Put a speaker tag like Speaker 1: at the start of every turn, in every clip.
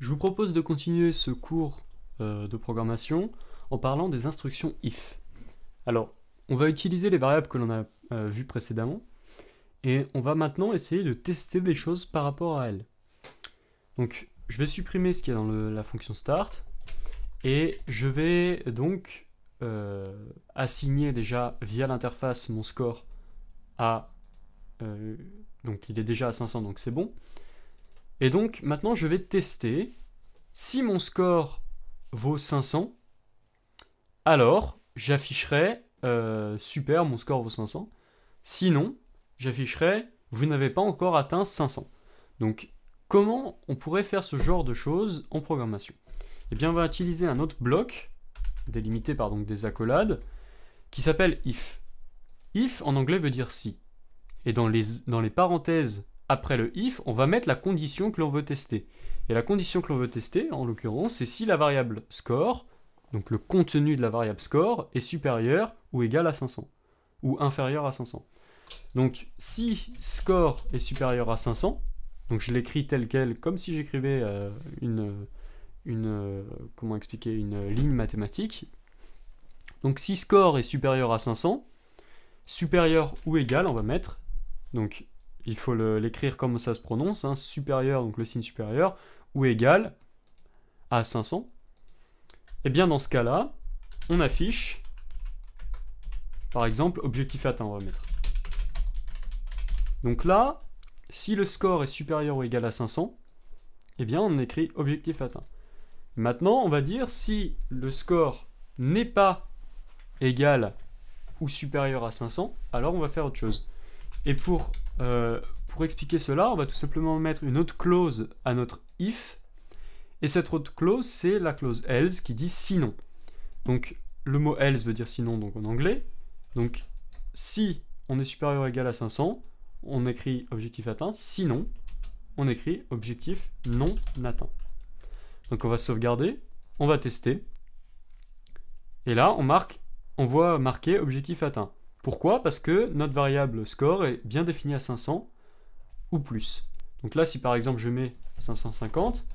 Speaker 1: Je vous propose de continuer ce cours euh, de programmation en parlant des instructions if. Alors, on va utiliser les variables que l'on a euh, vues précédemment et on va maintenant essayer de tester des choses par rapport à elles. Donc, je vais supprimer ce qu'il y a dans la fonction start et je vais donc euh, assigner déjà via l'interface mon score à... donc il est déjà à 500 donc c'est bon. Et donc maintenant je vais tester si mon score vaut 500, alors j'afficherai euh, super, mon score vaut 500. Sinon, j'afficherai vous n'avez pas encore atteint 500. Donc comment on pourrait faire ce genre de choses en programmation? Eh bien on va utiliser un autre bloc, délimité par donc des accolades, qui s'appelle if. If en anglais veut dire si. Et dans les, dans les parenthèses après le if, on va mettre la condition que l'on veut tester. Et la condition que l'on veut tester, en l'occurrence, c'est si la variable score, donc le contenu de la variable score, est supérieur ou égal à 500, ou inférieur à 500. Donc si score est supérieur à 500, donc je l'écris tel quel, comme si j'écrivais euh, une, une, euh, comment expliquer, une ligne mathématique. Donc si score est supérieur à 500, supérieur ou égal, on va mettre, donc il faut l'écrire comme ça se prononce, hein, supérieur, donc le signe supérieur, ou égal à 500, et eh bien dans ce cas-là, on affiche, par exemple, objectif atteint, on va mettre. Donc là, si le score est supérieur ou égal à 500, eh bien on écrit objectif atteint. Maintenant, on va dire si le score n'est pas égal ou supérieur à 500, alors on va faire autre chose. Et pour, euh, pour expliquer cela, on va tout simplement mettre une autre clause à notre if. Et cette autre clause, c'est la clause else qui dit sinon. Donc le mot else veut dire sinon donc en anglais. Donc si on est supérieur ou égal à 500, on écrit objectif atteint. Sinon, on écrit objectif non atteint. Donc on va sauvegarder, on va tester. Et là, on on voit marquer objectif atteint. Pourquoi? Parce que notre variable score est bien définie à 500 ou plus. Donc là, si par exemple je mets 550,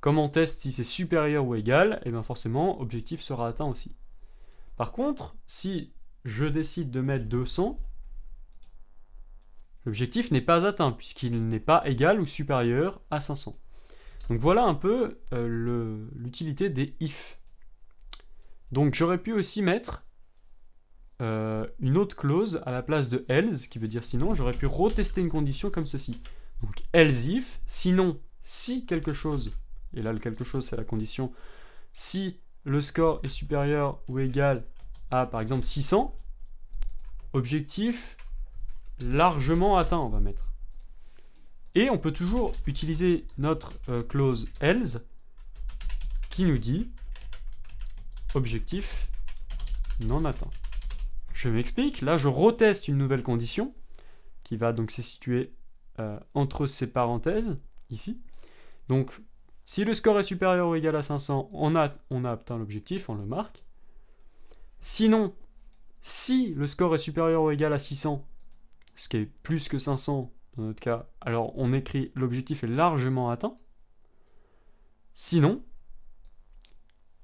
Speaker 1: comme on teste si c'est supérieur ou égal, et eh bien forcément, objectif sera atteint aussi. Par contre, si je décide de mettre 200, l'objectif n'est pas atteint, puisqu'il n'est pas égal ou supérieur à 500. Donc voilà un peu euh, l'utilité des if. Donc j'aurais pu aussi mettre euh, une autre clause à la place de else, qui veut dire sinon, j'aurais pu retester une condition comme ceci. Donc else if, sinon, si quelque chose, et là le quelque chose c'est la condition, si le score est supérieur ou égal à par exemple 600, objectif largement atteint, on va mettre. Et on peut toujours utiliser notre euh, clause else qui nous dit objectif non atteint. Je m'explique, là je reteste une nouvelle condition qui va donc se situer euh, entre ces parenthèses, ici. Donc si le score est supérieur ou égal à 500, on a, on a atteint l'objectif, on le marque. Sinon, si le score est supérieur ou égal à 600, ce qui est plus que 500 dans notre cas, alors on écrit l'objectif est largement atteint. Sinon,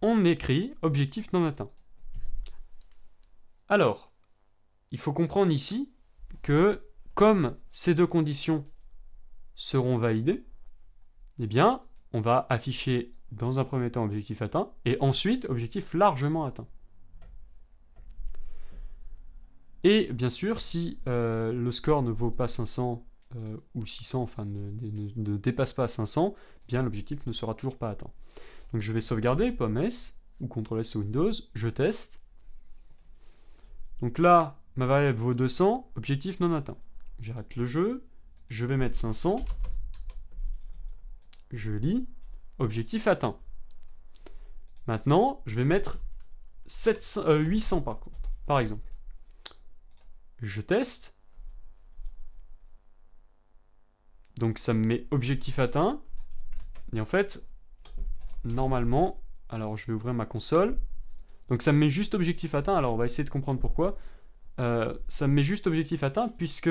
Speaker 1: on écrit objectif non atteint. Alors, il faut comprendre ici que comme ces deux conditions seront validées, eh bien, on va afficher dans un premier temps objectif atteint et ensuite objectif largement atteint. Et bien sûr, si euh, le score ne vaut pas 500 euh, ou 600, enfin ne, dépasse pas 500, eh bien l'objectif ne sera toujours pas atteint. Donc je vais sauvegarder, pomme S ou CTRL S Windows, je teste, donc là, ma variable vaut 200, objectif non atteint. J'arrête le jeu, je vais mettre 500, je lis, objectif atteint. Maintenant, je vais mettre 800 euh, par contre, par exemple. Je teste. Donc ça me met objectif atteint. Et en fait, normalement, alors je vais ouvrir ma console. Donc ça me met juste objectif atteint, alors on va essayer de comprendre pourquoi. Euh, ça me met juste objectif atteint puisque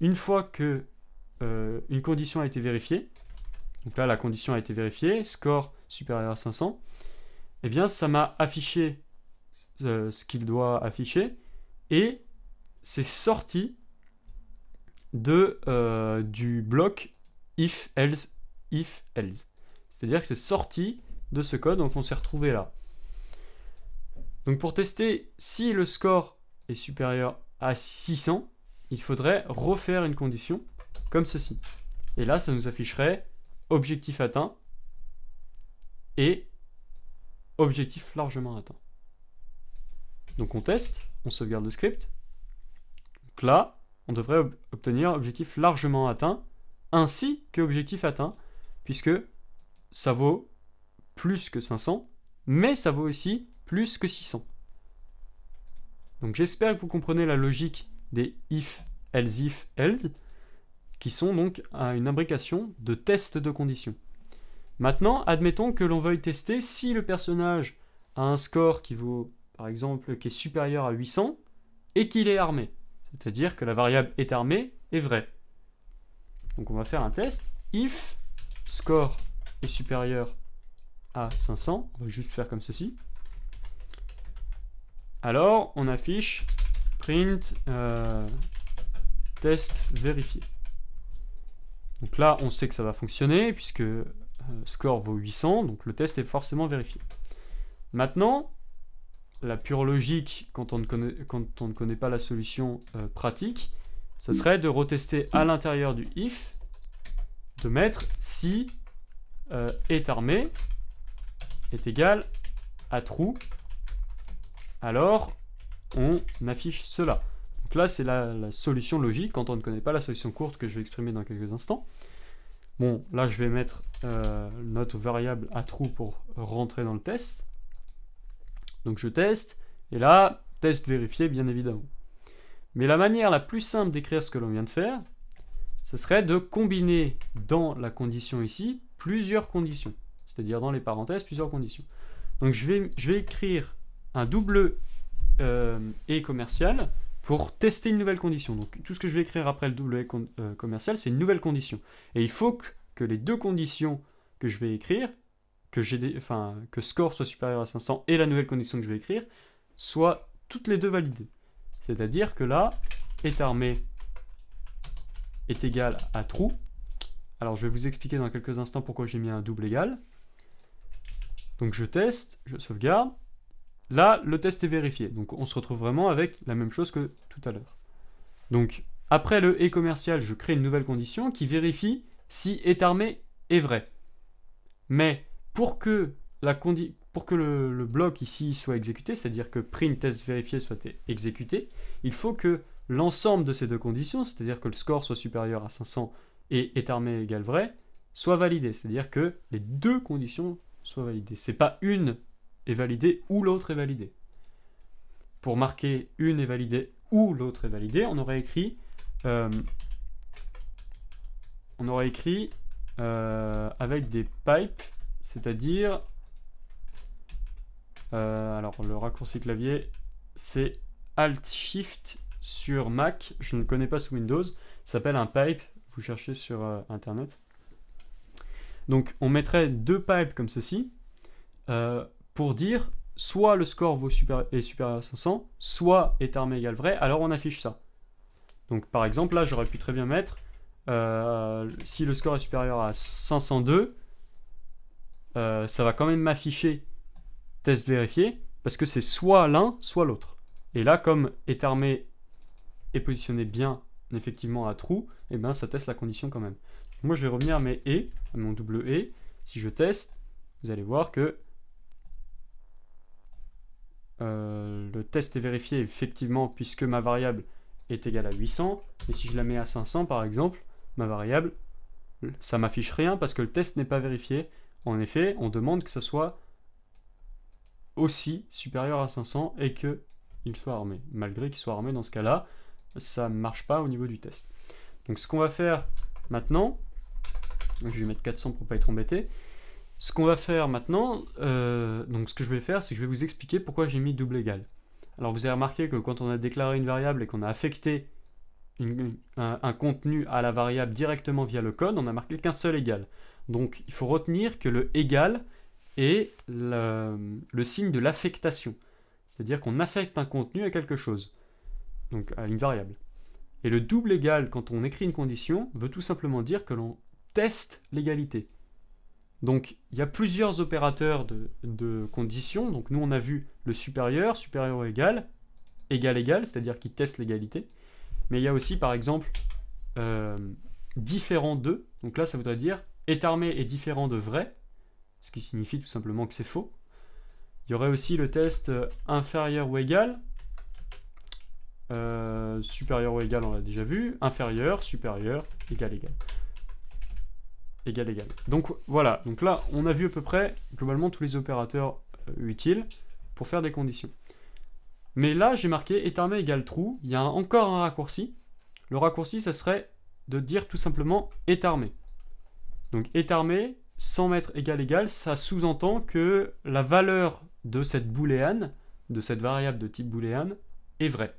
Speaker 1: une fois que euh, une condition a été vérifiée, donc là la condition a été vérifiée, score supérieur à 500, eh bien ça m'a affiché euh, ce qu'il doit afficher et c'est sorti de, du bloc if else if else. C'est-à-dire que c'est sorti de ce code, donc on s'est retrouvé là. Donc pour tester si le score est supérieur à 600, il faudrait refaire une condition comme ceci. Et là, ça nous afficherait objectif atteint et objectif largement atteint. Donc on teste, on sauvegarde le script. Donc là, on devrait obtenir objectif largement atteint ainsi que objectif atteint, puisque ça vaut plus que 500, mais ça vaut aussi plus que 600. Donc j'espère que vous comprenez la logique des if, else if, else, qui sont donc une imbrication de tests de conditions. Maintenant, admettons que l'on veuille tester si le personnage a un score qui vaut, par exemple, qui est supérieur à 800 et qu'il est armé. C'est-à-dire que la variable est armée est vraie. Donc on va faire un test. If score est supérieur à 500, on va juste faire comme ceci. Alors on affiche print euh, test vérifié. Donc là on sait que ça va fonctionner puisque euh, score vaut 800, donc le test est forcément vérifié. Maintenant, la pure logique quand on ne connaît, pas la solution euh, pratique, ce serait de retester à l'intérieur du if, de mettre si est armé est égal à true, alors on affiche cela. Donc là, c'est la, solution logique quand on ne connaît pas la solution courte que je vais exprimer dans quelques instants. Bon, là, je vais mettre euh, notre variable à true pour rentrer dans le test. Donc je teste, et là, test vérifié, bien évidemment. Mais la manière la plus simple d'écrire ce que l'on vient de faire, ce serait de combiner dans la condition ici plusieurs conditions. C'est-à-dire dans les parenthèses, plusieurs conditions. Donc je vais écrire un double euh, et commercial pour tester une nouvelle condition. Donc tout ce que je vais écrire après le double et euh, commercial, c'est une nouvelle condition. Et il faut que, les deux conditions que je vais écrire, que, que score soit supérieur à 500 et la nouvelle condition que je vais écrire, soient toutes les deux validées. C'est-à-dire que là, est armé est égal à true. Alors je vais vous expliquer dans quelques instants pourquoi j'ai mis un double égal. Donc je teste, je sauvegarde. Là, le test est vérifié. Donc on se retrouve vraiment avec la même chose que tout à l'heure. Donc après le et commercial, je crée une nouvelle condition qui vérifie si est armé est vrai. Mais pour que, pour que le, bloc ici soit exécuté, c'est-à-dire que print test vérifié soit exécuté, il faut que l'ensemble de ces deux conditions, c'est-à-dire que le score soit supérieur à 500 et est armé égale vrai, soit validé. C'est-à-dire que les deux conditions soient validées. C'est pas une est validée ou l'autre est validée. Pour marquer une est validée ou l'autre est validée, on aurait écrit euh, on aurait écrit euh, avec des pipes, c'est-à-dire euh, alors le raccourci clavier c'est Alt Shift sur Mac, je ne connais pas sous Windows, s'appelle un pipe, vous cherchez sur Internet. Donc on mettrait deux pipes comme ceci, pour dire soit le score vaut est supérieur à 500, soit est armé égal vrai, alors on affiche ça. Donc par exemple là j'aurais pu très bien mettre, euh, si le score est supérieur à 502, ça va quand même m'afficher test vérifié, parce que c'est soit l'un, soit l'autre. Et là, comme est armé est positionné bien effectivement à true, et eh bien ça teste la condition quand même. Moi je vais revenir à mes et, à mon double et. Si je teste, vous allez voir que euh, le test est vérifié effectivement puisque ma variable est égale à 800. Et si je la mets à 500 par exemple, ma variable, ça m'affiche rien parce que le test n'est pas vérifié. En effet, on demande que ça soit aussi supérieur à 500 et qu'il soit armé. Malgré qu'il soit armé dans ce cas-là, ça ne marche pas au niveau du test. Donc ce qu'on va faire maintenant, je vais mettre 400 pour pas être embêté. Ce qu'on va faire maintenant, euh, donc ce que je vais faire, c'est que je vais vous expliquer pourquoi j'ai mis double égal. Alors vous avez remarqué que quand on a déclaré une variable et qu'on a affecté un, contenu à la variable directement via le code, on a marqué qu'un seul égal. Donc il faut retenir que le égal est le, le signe de l'affectation. C'est-à-dire qu'on affecte un contenu à quelque chose, donc à une variable. Et le double égal, quand on écrit une condition, veut tout simplement dire que l'on teste l'égalité. Donc il y a plusieurs opérateurs de, conditions. Donc nous on a vu le supérieur, supérieur ou égal, égal égal, c'est-à-dire qui teste l'égalité. Mais il y a aussi par exemple euh, différent de. Donc là ça voudrait dire est armé est différent de vrai, ce qui signifie tout simplement que c'est faux. Il y aurait aussi le test euh, inférieur ou égal. Euh, supérieur ou égal, on l'a déjà vu. Inférieur, supérieur, égal, égal. Égal. Donc voilà, donc là, on a vu à peu près, globalement, tous les opérateurs euh, utiles pour faire des conditions. Mais là, j'ai marqué est armé égale true. Il y a encore un raccourci. Le raccourci, ça serait de dire tout simplement est armé. Donc est armé, sans mettre égal égal, ça sous-entend que la valeur de cette booléenne, de cette variable de type booléenne, est vraie.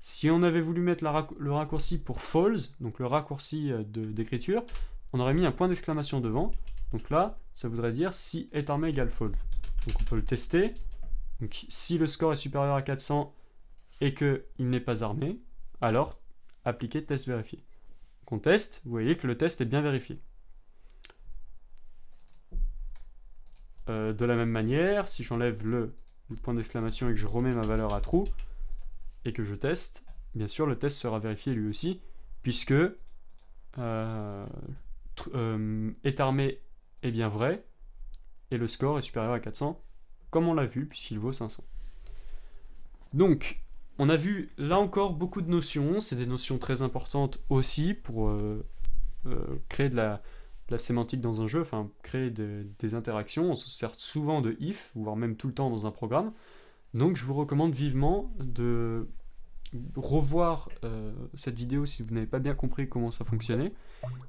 Speaker 1: Si on avait voulu mettre le raccourci pour false, donc le raccourci euh, d'écriture, on aurait mis un point d'exclamation devant. Donc là, ça voudrait dire si est armé égale false. Donc on peut le tester. Donc si le score est supérieur à 400 et qu'il n'est pas armé, alors appliquer test vérifié. Donc on teste, vous voyez que le test est bien vérifié. Euh, de la même manière, si j'enlève le, point d'exclamation et que je remets ma valeur à true, et que je teste, bien sûr le test sera vérifié lui aussi, puisque euh, euh, est armé est bien vrai, et le score est supérieur à 400, comme on l'a vu, puisqu'il vaut 500. Donc, on a vu là encore beaucoup de notions, c'est des notions très importantes aussi pour créer de la, la sémantique dans un jeu, enfin créer des interactions, on se sert souvent de if, voire même tout le temps dans un programme. Donc je vous recommande vivement de revoir euh, cette vidéo si vous n'avez pas bien compris comment ça fonctionnait,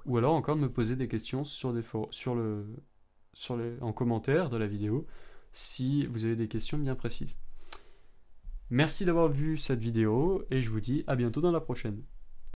Speaker 1: ou alors encore de me poser des questions sur des sur le, sur les, en commentaire de la vidéo si vous avez des questions bien précises. Merci d'avoir vu cette vidéo et je vous dis à bientôt dans la prochaine.